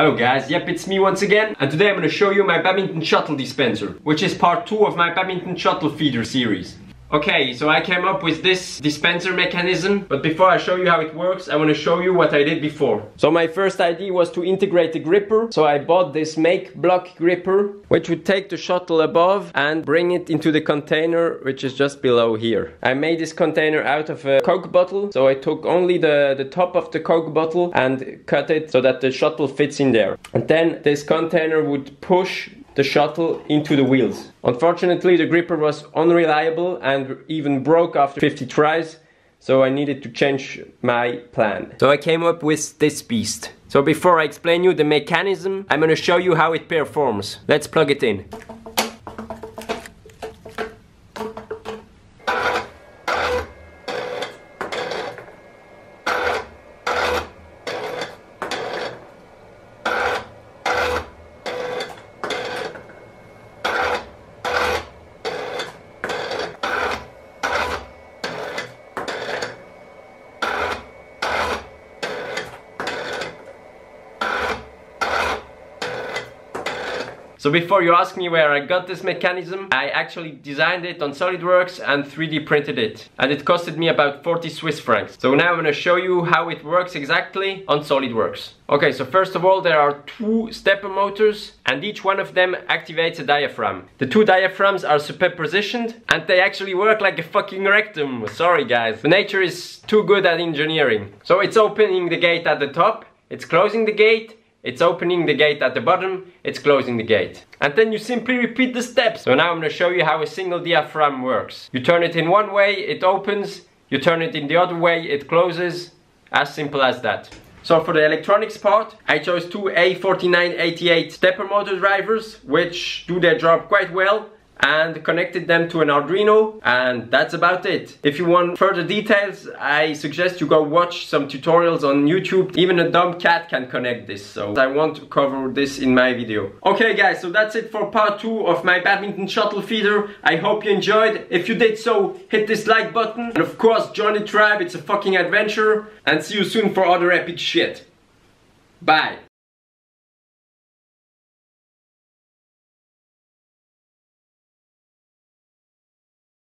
Hello guys, yep it's me once again and today I'm gonna show you my badminton shuttle dispenser which is part 2 of my badminton shuttle feeder series. Okay, so I came up with this dispenser mechanism, but before I show you how it works, I want to show you what I did before. So my first idea was to integrate the gripper, so I bought this Makeblock gripper, which would take the shuttle above and bring it into the container, which is just below here. I made this container out of a Coke bottle, so I took only the, the top of the Coke bottle and cut it so that the shuttle fits in there. And then this container would push the shuttle into the wheels. Unfortunately, the gripper was unreliable and even broke after 50 tries, so I needed to change my plan. So I came up with this beast. So before I explain you the mechanism, I'm gonna show you how it performs. Let's plug it in. So before you ask me where I got this mechanism, I actually designed it on SolidWorks and 3D printed it. And it costed me about 40 Swiss francs. So now I'm gonna show you how it works exactly on SolidWorks. Okay, so first of all, there are two stepper motors and each one of them activates a diaphragm. The two diaphragms are superpositioned and they actually work like a fucking rectum. Sorry guys, nature is too good at engineering. So it's opening the gate at the top, it's closing the gate, it's opening the gate at the bottom, it's closing the gate. And then you simply repeat the steps. So now I'm gonna show you how a single diaphragm works. You turn it in one way, it opens. You turn it in the other way, it closes. As simple as that. So for the electronics part, I chose two A4988 stepper motor drivers, which do their job quite well and connected them to an Arduino and that's about it. If you want further details, I suggest you go watch some tutorials on YouTube. Even a dumb cat can connect this, so I want to cover this in my video. Okay guys, so that's it for part 2 of my badminton shuttle feeder. I hope you enjoyed. If you did so, hit this like button. And of course, join the tribe, it's a fucking adventure. And see you soon for other epic shit. Bye.